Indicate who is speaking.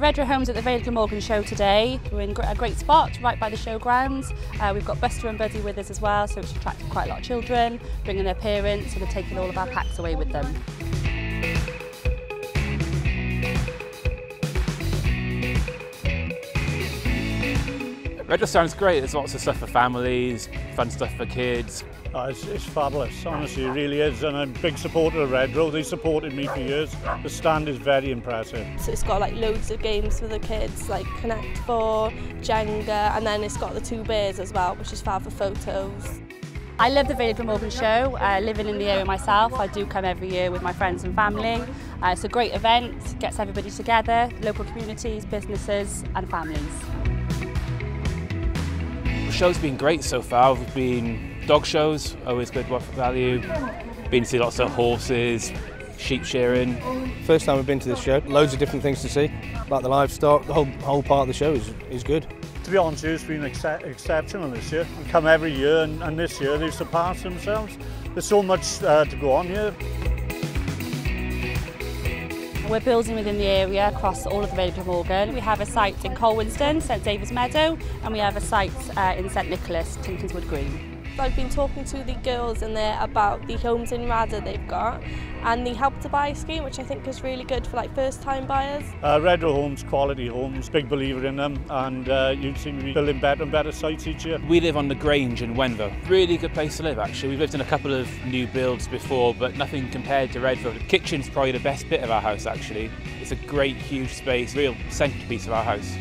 Speaker 1: Redrow Homes at the Vale Glamorgan show today. We're in a great spot right by the showgrounds. Uh, we've got Buster and Buddy with us as well, so it's attracted quite a lot of children, bringing their parents and they're taking all of our packs away with them.
Speaker 2: Redrow sounds great. There's lots of stuff for families, fun stuff for kids.
Speaker 3: Oh, it's, it's fabulous, honestly, it really is. And I'm a big supporter of Redrow. They supported me for years. The stand is very impressive.
Speaker 4: So it's got like loads of games for the kids, like Connect 4, Jenga, and then it's got the two bears as well, which is fab for photos.
Speaker 1: I love the Vale of Glamorgan show. Uh, living in the area myself, I do come every year with my friends and family. Uh, it's a great event, gets everybody together, local communities, businesses and families.
Speaker 2: The show's been great so far. We've been dog shows, always good for value. Been to see lots of horses, sheep shearing.
Speaker 5: First time I've been to this show, loads of different things to see, like the livestock, the whole, whole part of the show is, is good.
Speaker 3: To be honest, it's been ex exceptional this year. We come every year, and, and this year they've surpassed themselves. There's so much uh, to go on here.
Speaker 1: We're building within the area across all of the Vale of Glamorgan. We have a site in Colwinston, St David's Meadow, and we have a site uh, in St Nicholas, Tinkinswood Green.
Speaker 4: I've been talking to the girls in there about the homes in Rada they've got and the Help to Buy scheme, which I think is really good for like first-time buyers.
Speaker 3: Uh, Red Homes, quality homes, big believer in them, and uh, you seem to be building better and better sites each year.
Speaker 2: We live on the Grange in Wenver. Really good place to live, actually. We've lived in a couple of new builds before, but nothing compared to Redrow. The kitchen's probably the best bit of our house, actually. It's a great, huge space, real centrepiece of our house.